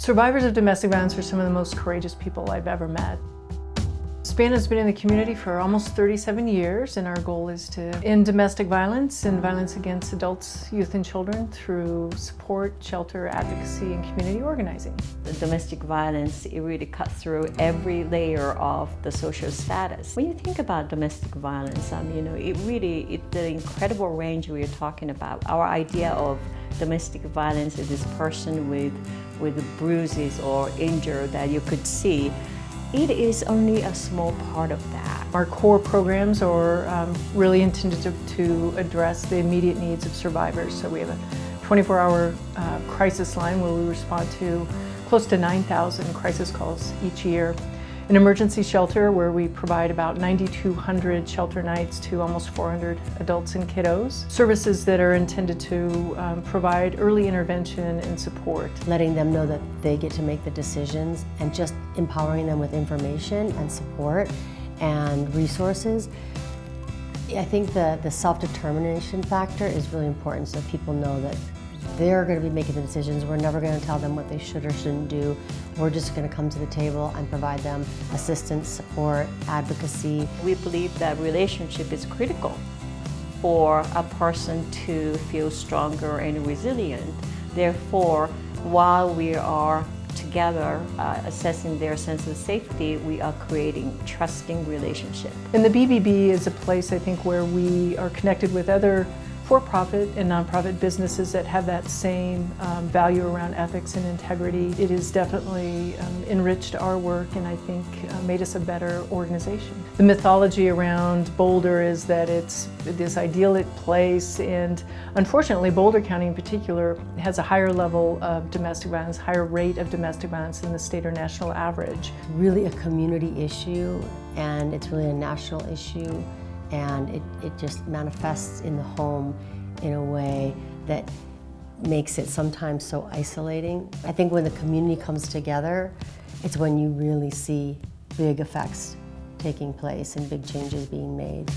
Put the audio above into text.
Survivors of domestic violence are some of the most courageous people I've ever met. SPAN has been in the community for almost 37 years and our goal is to end domestic violence and violence against adults, youth and children through support, shelter, advocacy and community organizing. The domestic violence, it really cuts through every layer of the social status. When you think about domestic violence, um, you know, it really, it, the incredible range we are talking about, our idea of domestic violence is this person with, with bruises or injury that you could see it is only a small part of that. Our core programs are um, really intended to, to, address the immediate needs of survivors. So we have a 24-hour uh, crisis line where we respond to close to 9,000 crisis calls each year an emergency shelter where we provide about 9,200 shelter nights to almost 400 adults and kiddos. Services that are intended to um, provide early intervention and support. Letting them know that they get to make the decisions and just empowering them with information and support and resources. I think the, the self-determination factor is really important so people know that they're going to be making the decisions. We're never going to tell them what they should or shouldn't do. We're just going to come to the table and provide them assistance, support, advocacy. We believe that relationship is critical for a person to feel stronger and resilient. Therefore, while we are together uh, assessing their sense of safety, we are creating trusting relationship. And the BBB is a place I think where we are connected with other for-profit and nonprofit businesses that have that same um, value around ethics and integrity. It has definitely um, enriched our work and I think uh, made us a better organization. The mythology around Boulder is that it's this idyllic place and unfortunately Boulder County in particular has a higher level of domestic violence, higher rate of domestic violence than the state or national average. Really a community issue and it's really a national issue and it, it just manifests in the home in a way that makes it sometimes so isolating. I think when the community comes together, it's when you really see big effects taking place and big changes being made.